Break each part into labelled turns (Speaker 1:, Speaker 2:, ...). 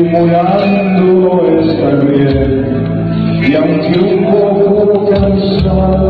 Speaker 1: simulando estar bien y aunque un poco cansado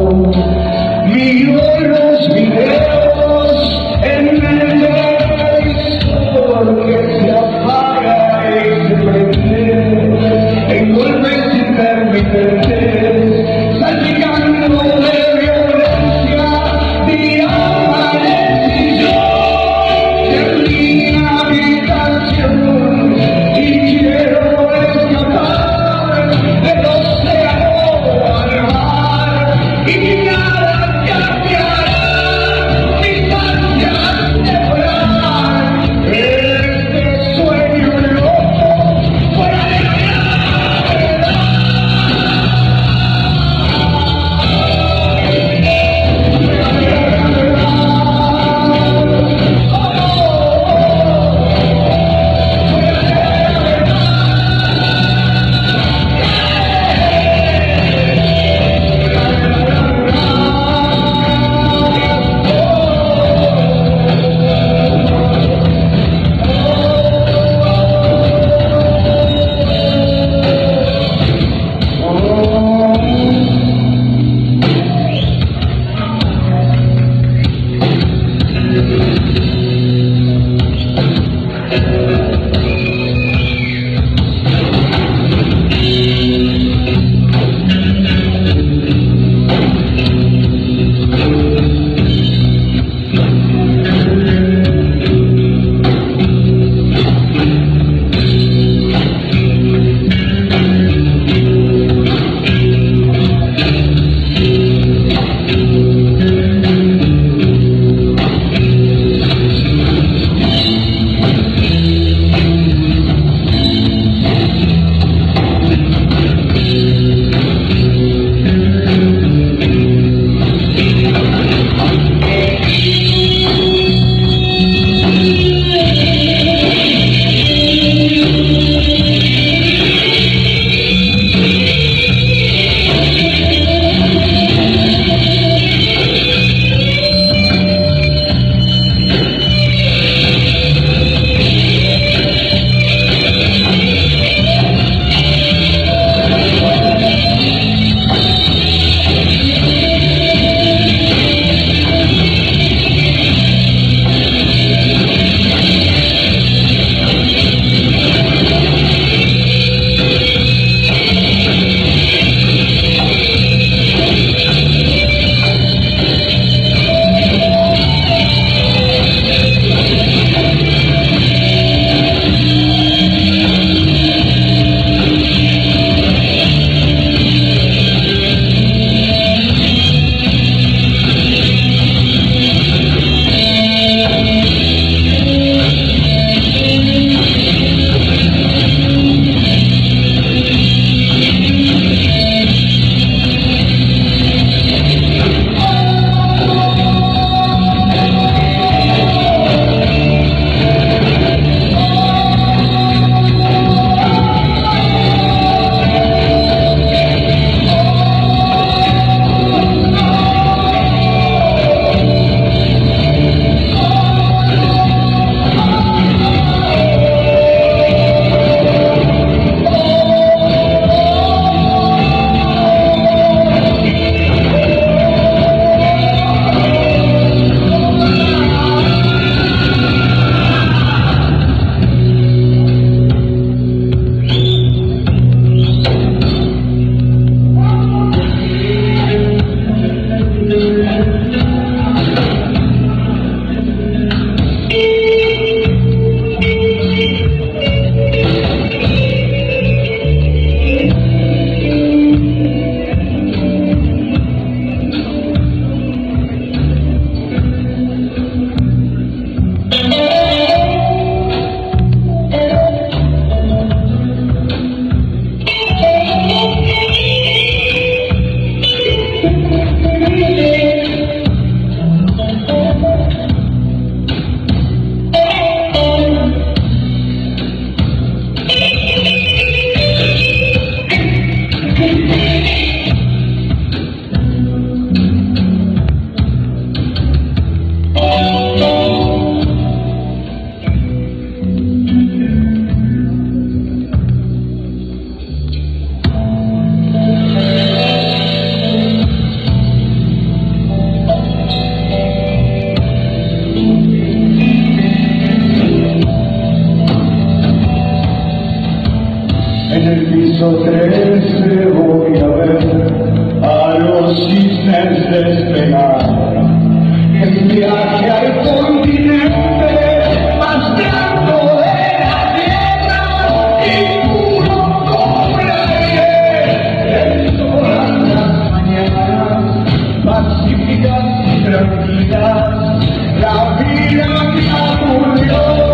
Speaker 1: Thank you. hizo crecer hoy a ver a los cisnes despegar. El viaje al continente más largo de la tierra y puro cobre ayer. El sol a mañanas, pacíficas y tranquilas, la vida que aburrió.